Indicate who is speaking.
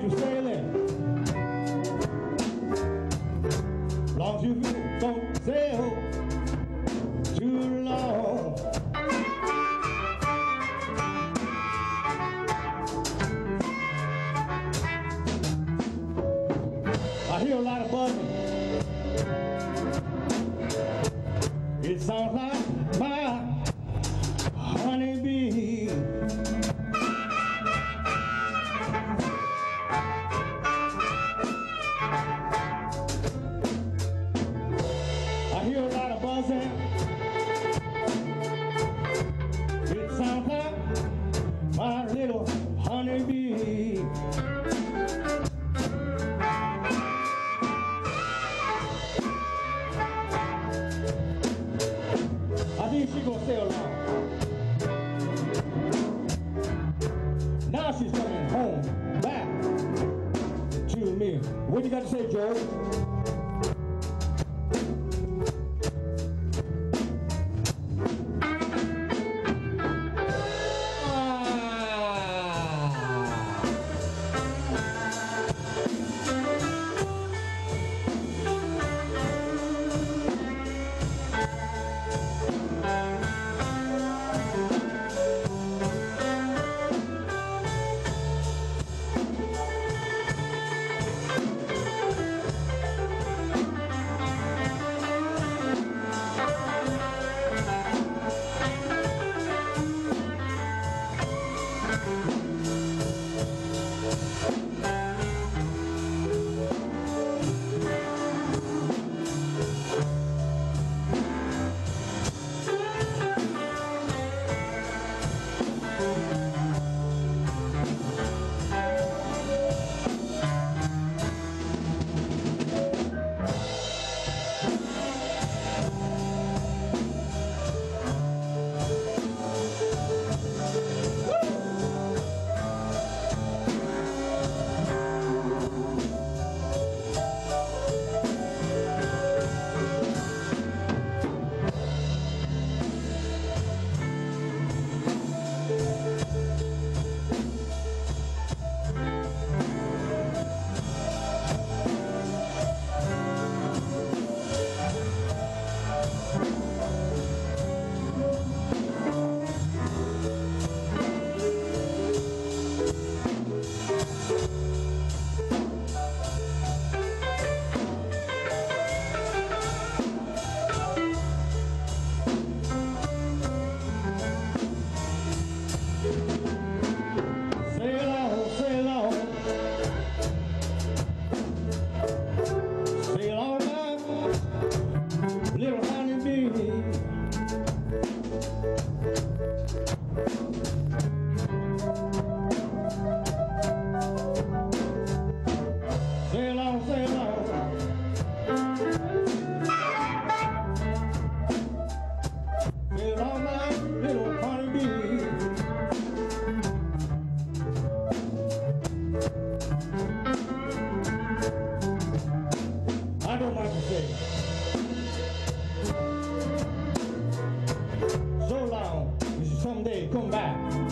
Speaker 1: Thank you, sailing. Long as you don't sail too long. I hear a lot of buzzing. What you got to say, Joe? come back.